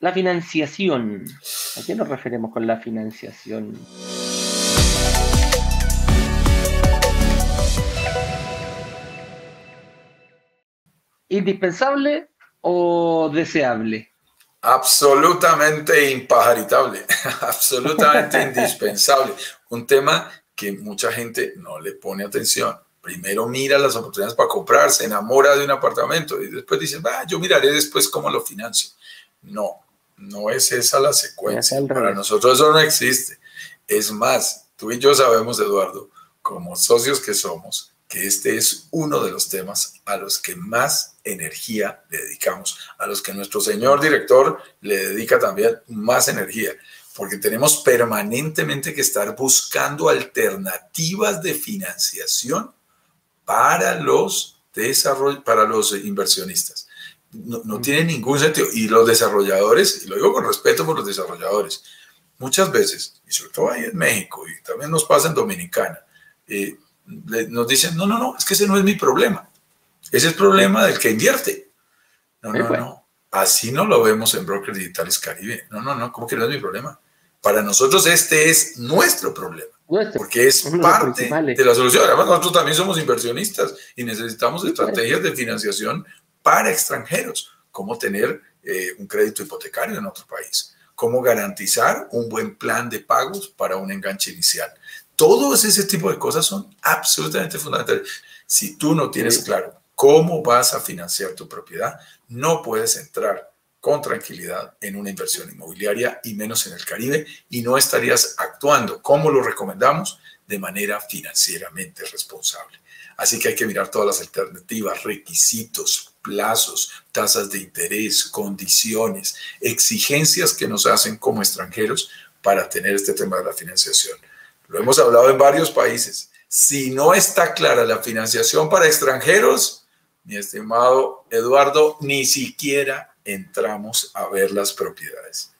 la financiación. ¿A qué nos referimos con la financiación? ¿Indispensable o deseable? Absolutamente impajaritable, absolutamente indispensable. Un tema que mucha gente no le pone atención. Primero mira las oportunidades para comprar, se enamora de un apartamento y después dice, ah, yo miraré después cómo lo financio. No, no es esa la secuencia. Para nosotros eso no existe. Es más, tú y yo sabemos, Eduardo, como socios que somos, que este es uno de los temas a los que más energía le dedicamos, a los que nuestro señor director le dedica también más energía, porque tenemos permanentemente que estar buscando alternativas de financiación para los para los inversionistas. No, no tiene ningún sentido. Y los desarrolladores, y lo digo con respeto por los desarrolladores, muchas veces, y sobre todo ahí en México, y también nos pasa en Dominicana, eh, nos dicen, no, no, no, es que ese no es mi problema. Ese es el problema del que invierte. No, no, no. Así no lo vemos en Brokers Digitales Caribe. No, no, no, ¿cómo que no es mi problema? Para nosotros este es nuestro problema. porque es parte de la solución. Además, nosotros también somos inversionistas y necesitamos estrategias de financiación para extranjeros. Cómo tener eh, un crédito hipotecario en otro país. Cómo garantizar un buen plan de pagos para un enganche inicial. Todos ese tipo de cosas son absolutamente fundamentales. Si tú no tienes claro cómo vas a financiar tu propiedad, no puedes entrar con tranquilidad en una inversión inmobiliaria y menos en el Caribe y no estarías actuando como lo recomendamos de manera financieramente responsable. Así que hay que mirar todas las alternativas, requisitos, plazos, tasas de interés, condiciones, exigencias que nos hacen como extranjeros para tener este tema de la financiación. Lo hemos hablado en varios países. Si no está clara la financiación para extranjeros, mi estimado Eduardo, ni siquiera entramos a ver las propiedades.